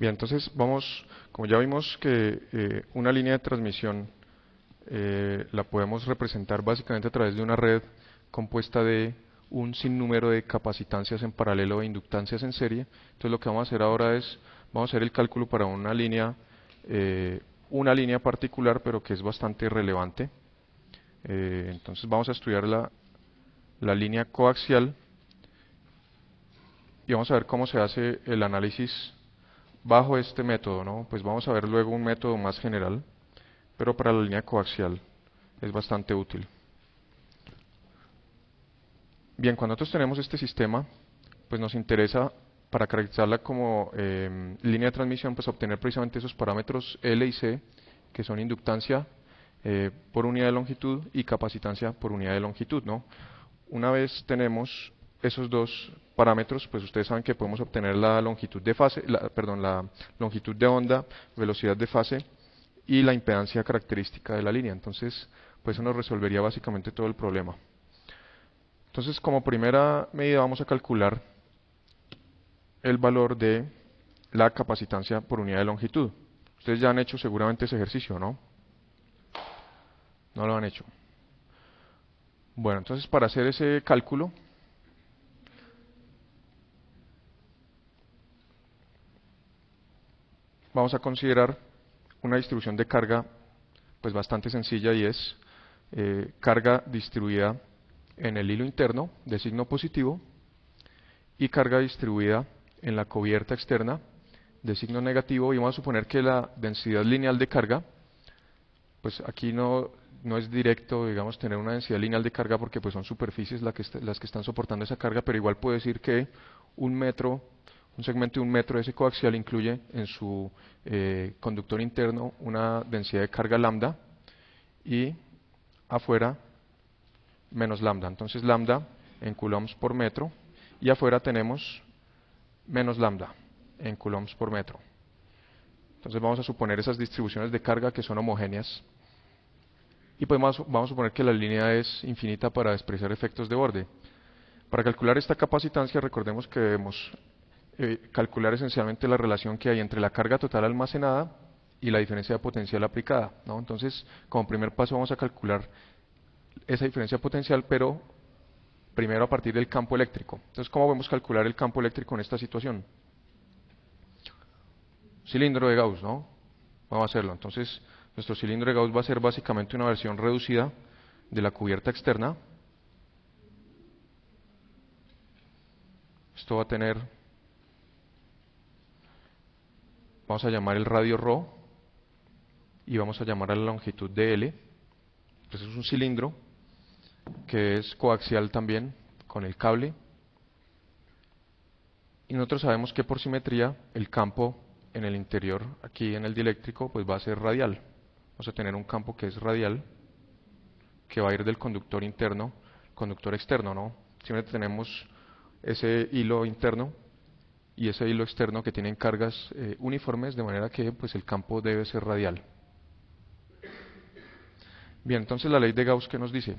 Bien, entonces vamos, como ya vimos que eh, una línea de transmisión eh, la podemos representar básicamente a través de una red compuesta de un sinnúmero de capacitancias en paralelo e inductancias en serie. Entonces lo que vamos a hacer ahora es, vamos a hacer el cálculo para una línea, eh, una línea particular, pero que es bastante relevante. Entonces vamos a estudiar la, la línea coaxial y vamos a ver cómo se hace el análisis bajo este método. ¿no? Pues vamos a ver luego un método más general, pero para la línea coaxial es bastante útil. Bien, cuando nosotros tenemos este sistema, pues nos interesa para caracterizarla como eh, línea de transmisión, pues obtener precisamente esos parámetros L y C, que son inductancia eh, por unidad de longitud y capacitancia por unidad de longitud. ¿no? Una vez tenemos esos dos parámetros, pues ustedes saben que podemos obtener la longitud de fase, perdón, la longitud de onda, velocidad de fase y la impedancia característica de la línea. Entonces, pues eso nos resolvería básicamente todo el problema. Entonces, como primera medida vamos a calcular el valor de la capacitancia por unidad de longitud. Ustedes ya han hecho seguramente ese ejercicio, ¿no? No lo han hecho. Bueno, entonces para hacer ese cálculo, vamos a considerar una distribución de carga pues bastante sencilla y es eh, carga distribuida en el hilo interno de signo positivo y carga distribuida en la cubierta externa de signo negativo. Y vamos a suponer que la densidad lineal de carga, pues aquí no, no es directo, digamos, tener una densidad lineal de carga porque pues son superficies las que, las que están soportando esa carga, pero igual puedo decir que un metro, un segmento de un metro de ese coaxial incluye en su eh, conductor interno una densidad de carga lambda y afuera menos lambda. Entonces lambda en coulombs por metro y afuera tenemos menos lambda en coulombs por metro. Entonces vamos a suponer esas distribuciones de carga que son homogéneas y podemos, vamos a suponer que la línea es infinita para despreciar efectos de borde. Para calcular esta capacitancia recordemos que debemos eh, calcular esencialmente la relación que hay entre la carga total almacenada y la diferencia de potencial aplicada. ¿no? Entonces, como primer paso vamos a calcular esa diferencia potencial, pero primero a partir del campo eléctrico. Entonces, ¿cómo podemos calcular el campo eléctrico en esta situación? Cilindro de Gauss, ¿no? Vamos a hacerlo. Entonces, nuestro cilindro de Gauss va a ser básicamente una versión reducida de la cubierta externa. Esto va a tener, vamos a llamar el radio ρ y vamos a llamar a la longitud de L. Entonces es un cilindro que es coaxial también con el cable. Y nosotros sabemos que por simetría el campo en el interior, aquí en el dieléctrico, pues va a ser radial. Vamos a tener un campo que es radial, que va a ir del conductor interno, conductor externo, ¿no? Siempre tenemos ese hilo interno y ese hilo externo que tienen cargas eh, uniformes, de manera que pues el campo debe ser radial. Bien, entonces la ley de Gauss, ¿qué nos dice?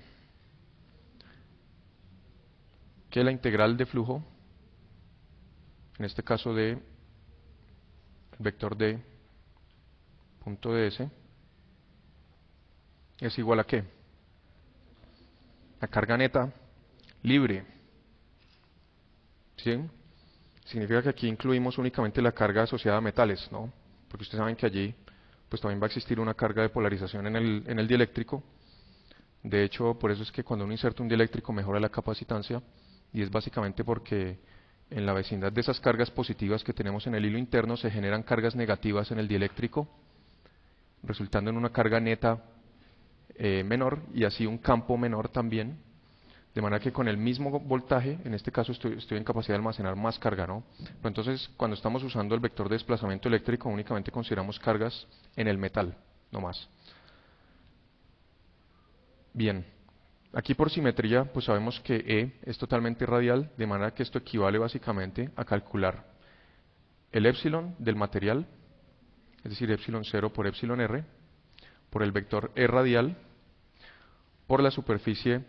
que la integral de flujo, en este caso de vector d punto ds, es igual a qué? La carga neta libre. ¿Sí? Significa que aquí incluimos únicamente la carga asociada a metales, ¿no? Porque ustedes saben que allí pues también va a existir una carga de polarización en el, en el dieléctrico. De hecho, por eso es que cuando uno inserta un dieléctrico mejora la capacitancia y es básicamente porque en la vecindad de esas cargas positivas que tenemos en el hilo interno se generan cargas negativas en el dieléctrico, resultando en una carga neta eh, menor y así un campo menor también, de manera que con el mismo voltaje, en este caso estoy, en capacidad de almacenar más carga, ¿no? Pero entonces, cuando estamos usando el vector de desplazamiento eléctrico, únicamente consideramos cargas en el metal, no más. Bien. Aquí por simetría, pues sabemos que E es totalmente radial, de manera que esto equivale básicamente a calcular el epsilon del material, es decir, epsilon 0 por epsilon r, por el vector E radial, por la superficie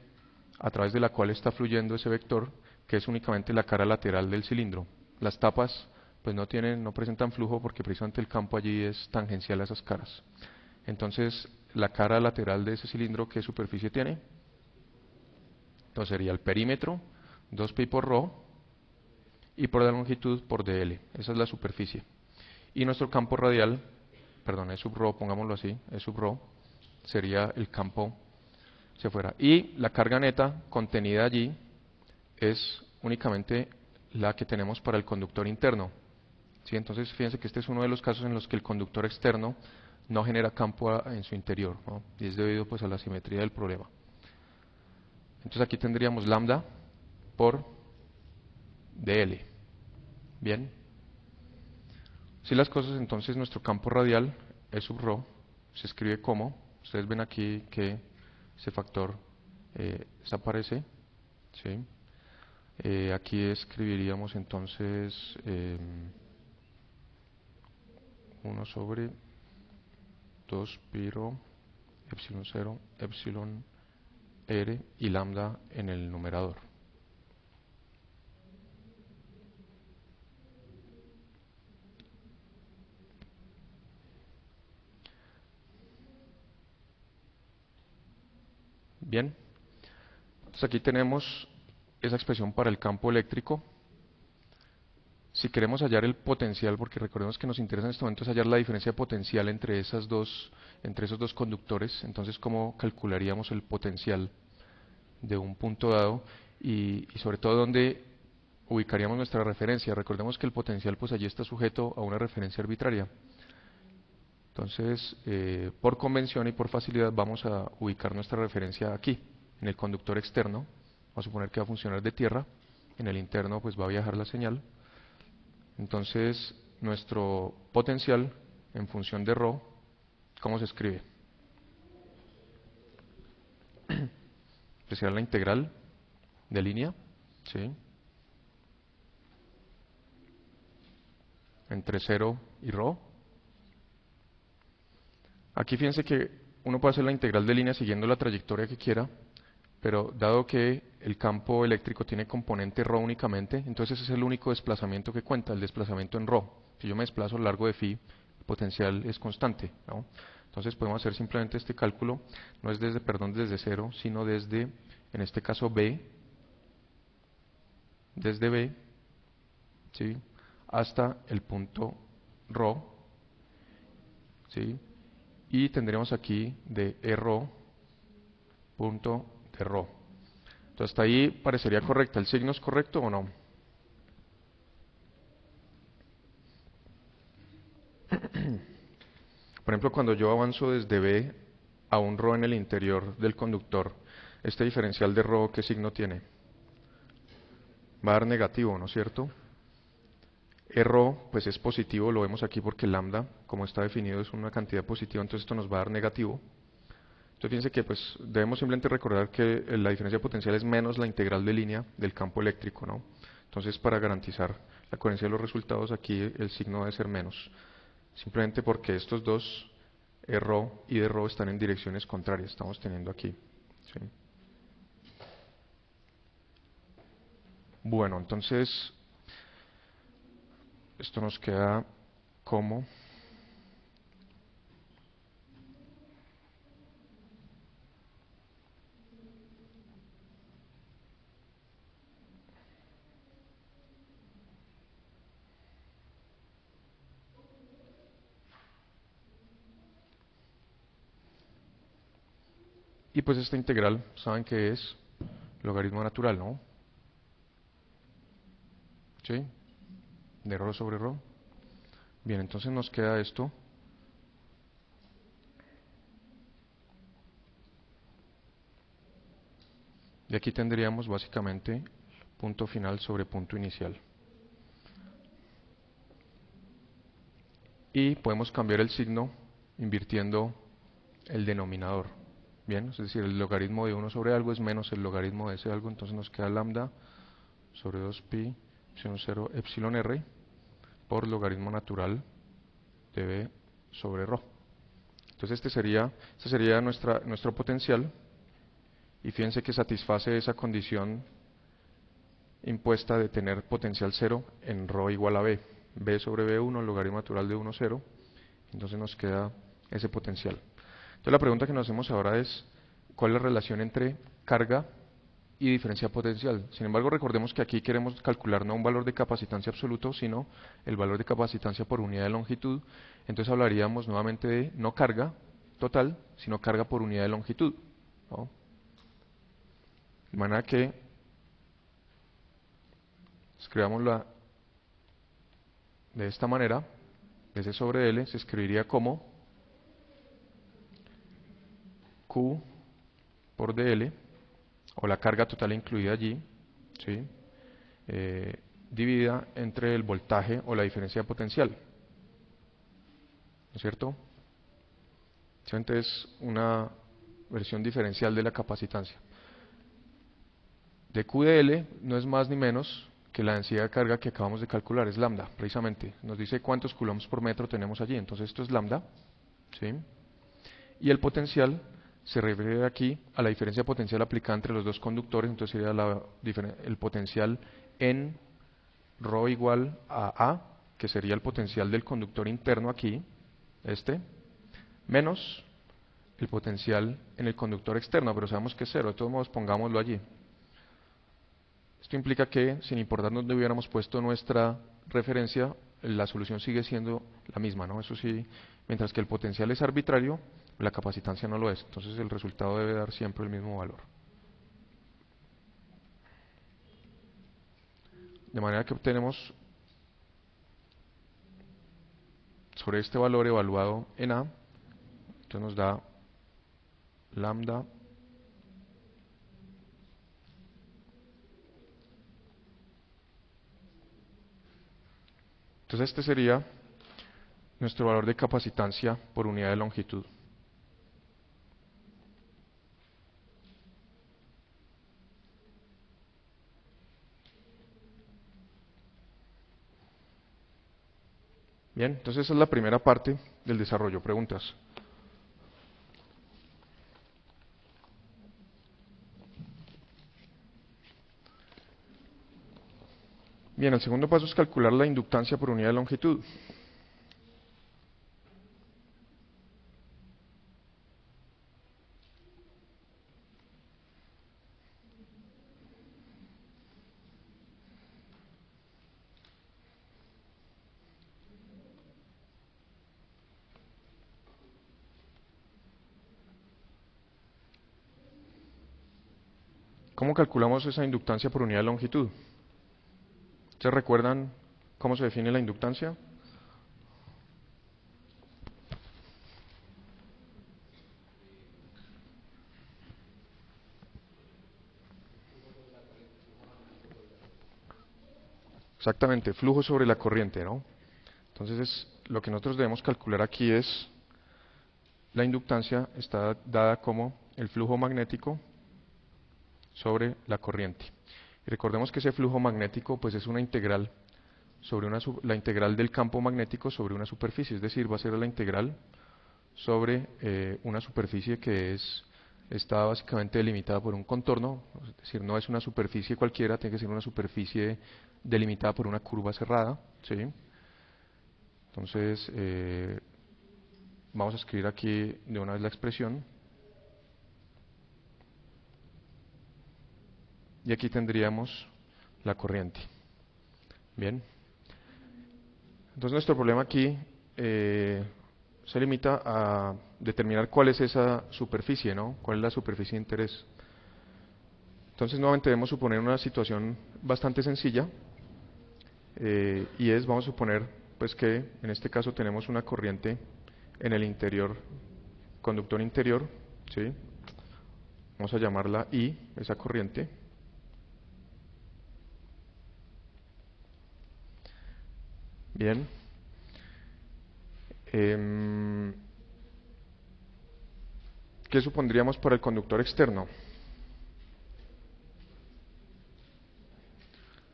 a través de la cual está fluyendo ese vector, que es únicamente la cara lateral del cilindro. Las tapas pues no tienen, no presentan flujo porque precisamente el campo allí es tangencial a esas caras. Entonces, la cara lateral de ese cilindro, ¿qué superficie tiene? Entonces sería el perímetro, 2pi por ρ, y por la longitud por dl. Esa es la superficie. Y nuestro campo radial, perdón, es sub rho, pongámoslo así, es sub rho, sería el campo se fuera. Y la carga neta contenida allí es únicamente la que tenemos para el conductor interno. ¿Sí? Entonces, fíjense que este es uno de los casos en los que el conductor externo no genera campo en su interior, y es debido pues, a la simetría del problema. Entonces aquí tendríamos lambda por dl. Bien. Si las cosas, entonces nuestro campo radial es sub rho, se escribe como, ustedes ven aquí que ese factor eh, desaparece, ¿sí? Eh, aquí escribiríamos entonces 1 em, sobre 2 pi rho epsilon 0 epsilon r y lambda en el numerador. Bien, entonces aquí tenemos esa expresión para el campo eléctrico. Si queremos hallar el potencial, porque recordemos que nos interesa en este momento es hallar la diferencia potencial entre, esas dos, entre esos dos conductores, entonces cómo calcularíamos el potencial de un punto dado y, sobre todo dónde ubicaríamos nuestra referencia. Recordemos que el potencial pues allí está sujeto a una referencia arbitraria. Entonces, eh, por convención y por facilidad vamos a ubicar nuestra referencia aquí, en el conductor externo. Vamos a suponer que va a funcionar de tierra. En el interno pues va a viajar la señal. Entonces, nuestro potencial en función de ρ, ¿cómo se escribe? la integral de línea, ¿sí? entre 0 y ρ Aquí fíjense que uno puede hacer la integral de línea siguiendo la trayectoria que quiera, pero dado que el campo eléctrico tiene componente ρ únicamente, entonces ese es el único desplazamiento que cuenta, el desplazamiento en ρ. Si yo me desplazo a lo largo de phi, el potencial es constante. Entonces podemos hacer simplemente este cálculo, no es desde, perdón, desde 0, sino desde, en este caso, b, desde b, ¿sí? hasta el punto ρ, ¿sí? Y tendremos aquí de erro punto de rho. Entonces hasta ahí parecería correcto. ¿El signo es correcto o no? Por ejemplo, cuando yo avanzo desde B a un ρ en el interior del conductor, este diferencial de ρ, ¿qué signo tiene? Va a dar negativo, ¿no es cierto? R pues es positivo, lo vemos aquí porque lambda, como está definido, es una cantidad positiva, entonces esto nos va a dar negativo. Entonces fíjense que pues debemos simplemente recordar que la diferencia potencial es menos la integral de línea del campo eléctrico, ¿no? Entonces para garantizar la coherencia de los resultados aquí el signo debe ser menos, simplemente porque estos dos R y de ρ están en direcciones contrarias, estamos teniendo aquí. Bueno, entonces esto nos queda como Y pues esta integral, ¿saben qué es? Logaritmo natural, ¿no? ¿Sí? De ρ sobre ρ. Bien, entonces nos queda esto. Y aquí tendríamos básicamente punto final sobre punto inicial. Y podemos cambiar el signo invirtiendo el denominador. Bien, es decir, el logaritmo de 1 sobre algo es menos el logaritmo de ese algo, entonces nos queda lambda sobre 2pi epsilon 0 epsilon r por logaritmo natural de b sobre ρ. Entonces este sería, este sería nuestra, nuestro potencial y fíjense que satisface esa condición impuesta de tener potencial cero en ρ igual a b. B sobre B1, logaritmo natural de 1, 0. Entonces nos queda ese potencial. Entonces la pregunta que nos hacemos ahora es, ¿cuál es la relación entre carga y diferencia potencial? Sin embargo, recordemos que aquí queremos calcular no un valor de capacitancia absoluto, sino el valor de capacitancia por unidad de longitud. Entonces hablaríamos nuevamente de no carga total, sino carga por unidad de longitud. De manera que escribámosla de esta manera, S sobre L se escribiría como Q por DL, o la carga total incluida allí, ¿sí? Eh, dividida entre el voltaje o la diferencia de potencial. ¿No es cierto? Simplemente es una versión diferencial de la capacitancia. De QDL no es más ni menos que la densidad de carga que acabamos de calcular, es lambda, precisamente. Nos dice cuántos coulombs por metro tenemos allí, entonces esto es lambda. ¿sí? Y el potencial se refiere aquí a la diferencia potencial aplicada entre los dos conductores, entonces sería el potencial en ρ igual a A, que sería el potencial del conductor interno aquí, este, menos el potencial en el conductor externo, pero sabemos que es cero, de todos modos pongámoslo allí. Esto implica que, sin importar dónde hubiéramos puesto nuestra referencia, la solución sigue siendo la misma, ¿no? Eso sí, mientras que el potencial es arbitrario, la capacitancia no lo es. Entonces el resultado debe dar siempre el mismo valor. De manera que obtenemos sobre este valor evaluado en A, entonces nos da lambda Entonces este sería nuestro valor de capacitancia por unidad de longitud. Bien, entonces esa es la primera parte del desarrollo. Preguntas. Bien, el segundo paso es calcular la inductancia por unidad de longitud. ¿Cómo calculamos esa inductancia por unidad de longitud? ¿Ustedes recuerdan cómo se define la inductancia? Exactamente, flujo sobre la corriente, ¿no? Entonces, lo que nosotros debemos calcular aquí es la inductancia está dada como el flujo magnético sobre la corriente. Recordemos que ese flujo magnético pues es una integral sobre una, la integral del campo magnético sobre una superficie, es decir, va a ser la integral sobre eh, una superficie que es está básicamente delimitada por un contorno, es decir, no es una superficie cualquiera, tiene que ser una superficie delimitada por una curva cerrada, ¿sí? Entonces, eh, vamos a escribir aquí de una vez la expresión, y aquí tendríamos la corriente. Bien. Entonces nuestro problema aquí eh, se limita a determinar cuál es esa superficie, ¿no? ¿Cuál es la superficie de interés? Entonces nuevamente debemos suponer una situación bastante sencilla eh, y es, vamos a suponer, pues que en este caso tenemos una corriente en el interior, conductor interior, ¿sí? Vamos a llamarla I, esa corriente. Bien. Em, ¿Qué supondríamos para el conductor externo?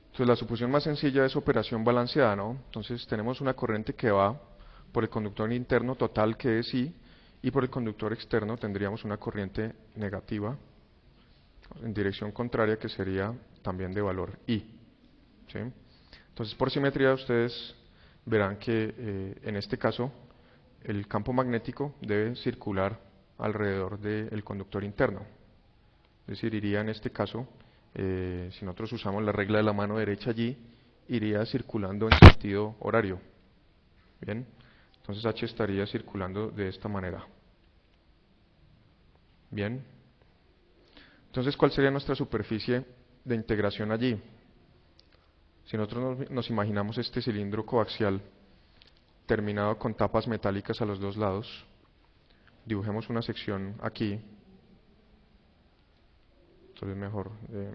Entonces la suposición más sencilla es operación balanceada, ¿no? Entonces tenemos una corriente que va por el conductor interno total que es I y por el conductor externo tendríamos una corriente negativa en dirección contraria que sería también de valor I. ¿sí? Entonces por simetría ustedes verán que eh, en este caso el campo magnético debe circular alrededor del conductor interno. Es decir, iría en este caso, eh, si nosotros usamos la regla de la mano derecha allí, iría circulando en sentido horario. Bien, entonces H estaría circulando de esta manera. Bien, entonces ¿cuál sería nuestra superficie de integración allí? Si nosotros nos, imaginamos este cilindro coaxial terminado con tapas metálicas a los dos lados, dibujemos una sección aquí, entonces mejor... Eh,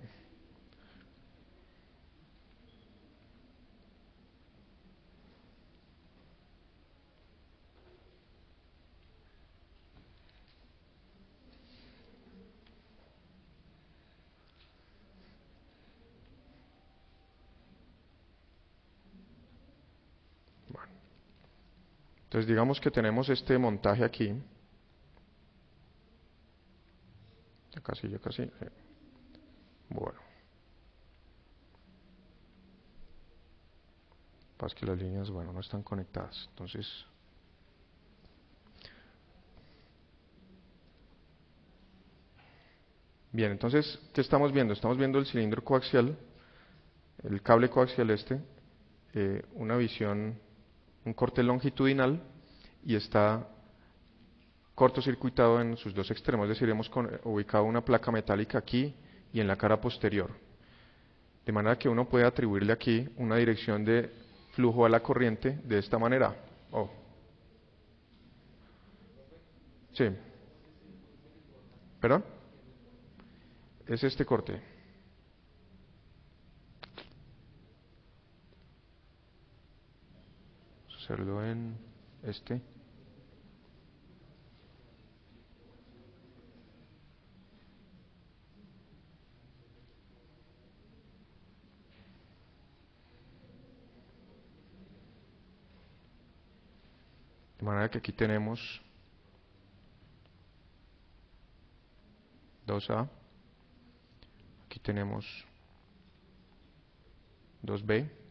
Entonces digamos que tenemos este montaje aquí. Ya casi, ya casi. Bueno. Pasa que las líneas, bueno, no están conectadas. Entonces... Bien, entonces, ¿qué estamos viendo? Estamos viendo el cilindro coaxial, el cable coaxial este, eh, una visión un corte longitudinal y está cortocircuitado en sus dos extremos, es decir, hemos ubicado una placa metálica aquí y en la cara posterior. De manera que uno puede atribuirle aquí una dirección de flujo a la corriente de esta manera. Oh. Sí. ¿Perdón? Es este corte. Hacerlo en este. De manera que aquí tenemos 2A, aquí tenemos 2B,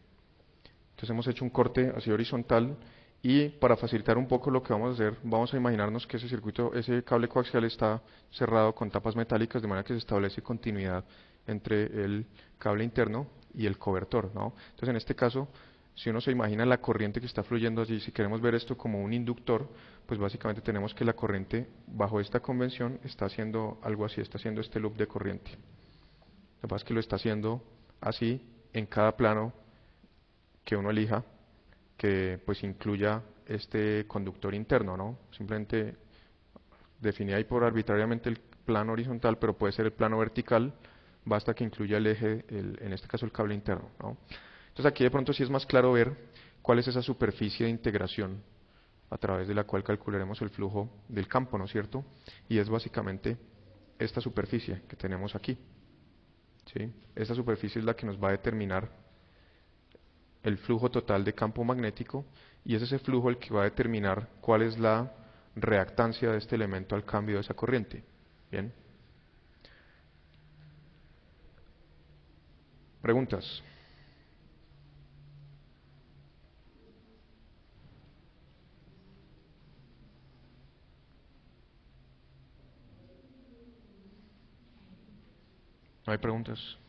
entonces hemos hecho un corte así horizontal y para facilitar un poco lo que vamos a hacer, vamos a imaginarnos que ese circuito, ese cable coaxial está cerrado con tapas metálicas de manera que se establece continuidad entre el cable interno y el cobertor. Entonces en este caso, si uno se imagina la corriente que está fluyendo allí, si queremos ver esto como un inductor, pues básicamente tenemos que la corriente bajo esta convención está haciendo algo así, está haciendo este loop de corriente. Lo que pasa es que lo está haciendo así en cada plano que uno elija que pues incluya este conductor interno, ¿no? Simplemente definir ahí por arbitrariamente el plano horizontal, pero puede ser el plano vertical, basta que incluya el eje, en este caso el cable interno, ¿no? Entonces aquí de pronto sí es más claro ver cuál es esa superficie de integración a través de la cual calcularemos el flujo del campo, ¿no es cierto? Y es básicamente esta superficie que tenemos aquí. ¿sí? Esta superficie es la que nos va a determinar el flujo total de campo magnético y es ese flujo el que va a determinar cuál es la reactancia de este elemento al cambio de esa corriente. Bien. Preguntas. ¿No hay preguntas?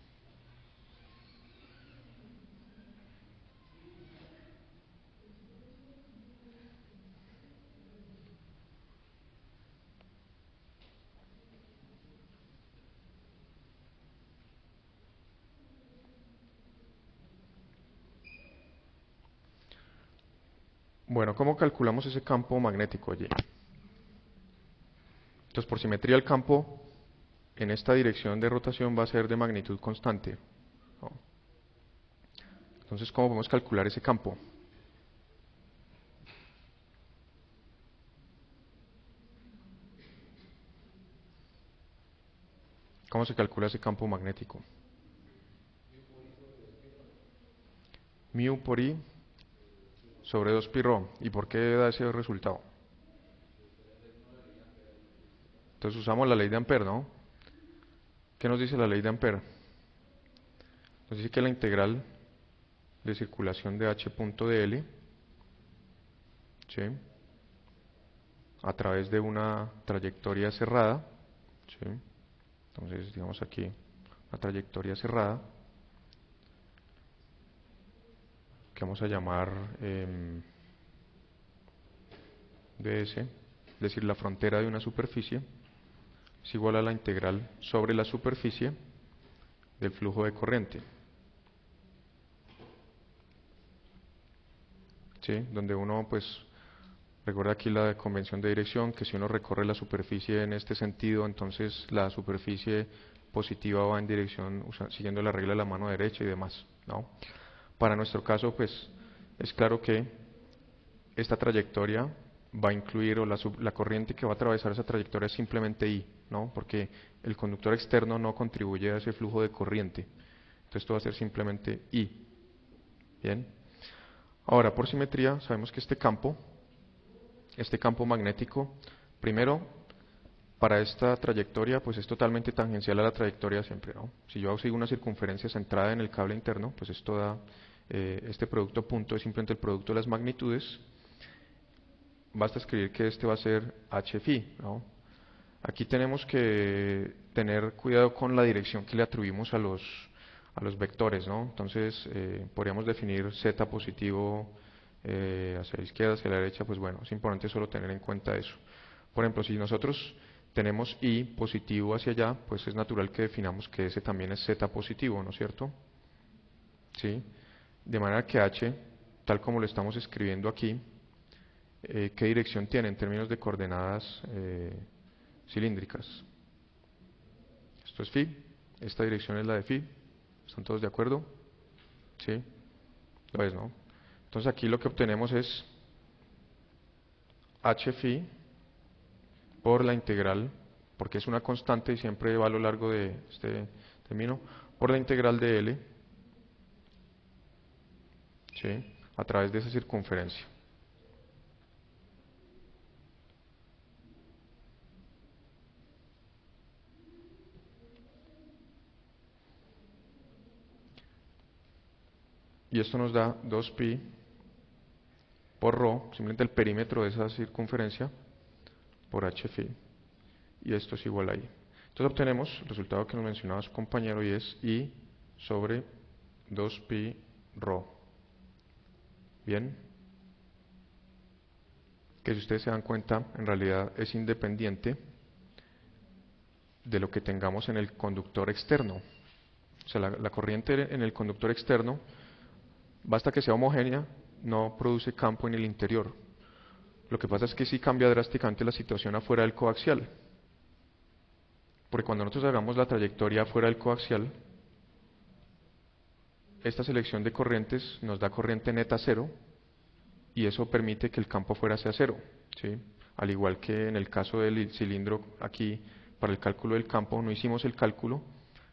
Bueno, ¿cómo calculamos ese campo magnético allí? Entonces, por simetría el campo en esta dirección de rotación va a ser de magnitud constante. Entonces, ¿cómo podemos calcular ese campo? ¿Cómo se calcula ese campo magnético? Mu por I sobre 2 pi ¿Y por qué da ese resultado? Entonces usamos la ley de Ampere, ¿no? ¿Qué nos dice la ley de Ampere? Nos dice que la integral de circulación de h punto de L a través de una trayectoria cerrada. ¿sí? Entonces, digamos aquí, una trayectoria cerrada, que vamos a llamar eh, ds, es decir, la frontera de una superficie, es igual a la integral sobre la superficie del flujo de corriente. ¿Sí? Donde uno, pues, recuerda aquí la convención de dirección, que si uno recorre la superficie en este sentido, entonces la superficie positiva va en dirección, siguiendo la regla de la mano derecha y demás, ¿no? Para nuestro caso, pues, es claro que esta trayectoria va a incluir, o la, corriente que va a atravesar esa trayectoria es simplemente I, ¿no? Porque el conductor externo no contribuye a ese flujo de corriente. Entonces esto va a ser simplemente I. Bien. Ahora, por simetría, sabemos que este campo, este campo magnético, primero, para esta trayectoria, pues es totalmente tangencial a la trayectoria siempre, ¿no? Si yo sigo una circunferencia centrada en el cable interno, pues esto da, eh, este producto punto es simplemente el producto de las magnitudes. Basta escribir que este va a ser h phi, ¿no? Aquí tenemos que tener cuidado con la dirección que le atribuimos a los, a los vectores, ¿no? Entonces, eh, podríamos definir z positivo eh, hacia la izquierda, hacia la derecha, pues bueno, es importante solo tener en cuenta eso. Por ejemplo, si nosotros tenemos i positivo hacia allá, pues es natural que definamos que ese también es z positivo, ¿no es cierto? ¿Sí? De manera que h, tal como lo estamos escribiendo aquí, eh, ¿qué dirección tiene en términos de coordenadas cilíndricas. Esto es phi, esta dirección es la de phi. ¿Están todos de acuerdo? ¿Sí? Lo es, ¿no? Entonces aquí lo que obtenemos es h phi por la integral, porque es una constante y siempre va a lo largo de este término, por la integral de L, a través de esa circunferencia. y esto nos da 2pi por rho, simplemente el perímetro de esa circunferencia, por h phi, y esto es igual a i. Entonces obtenemos el resultado que nos mencionaba su compañero y es i sobre 2pi rho. Bien, que si ustedes se dan cuenta, en realidad es independiente de lo que tengamos en el conductor externo. O sea, la, corriente en el conductor externo Basta que sea homogénea, no produce campo en el interior. Lo que pasa es que sí cambia drásticamente la situación afuera del coaxial. Porque cuando nosotros hagamos la trayectoria afuera del coaxial, esta selección de corrientes nos da corriente neta cero y eso permite que el campo fuera sea cero. ¿sí? Al igual que en el caso del cilindro aquí, para el cálculo del campo no hicimos el cálculo,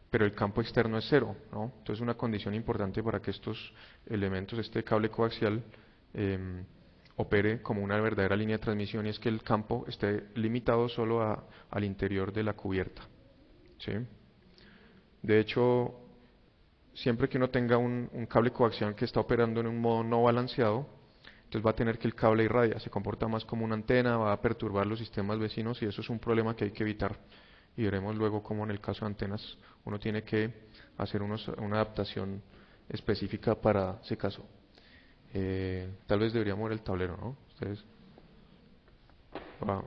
pero el campo externo es cero. ¿no? Entonces una condición importante para que estos elementos, este cable coaxial, em, opere como una verdadera línea de transmisión y es que el campo esté limitado solo a, al interior de la cubierta. ¿sí? De hecho, siempre que uno tenga un, cable coaxial que está operando en un modo no balanceado, entonces va a tener que el cable irradia, se comporta más como una antena, va a perturbar los sistemas vecinos y eso es un problema que hay que evitar y veremos luego cómo en el caso de antenas uno tiene que hacer una adaptación específica para ese caso. Eh, tal vez deberíamos ver el tablero, ¿no? Ustedes. Wow.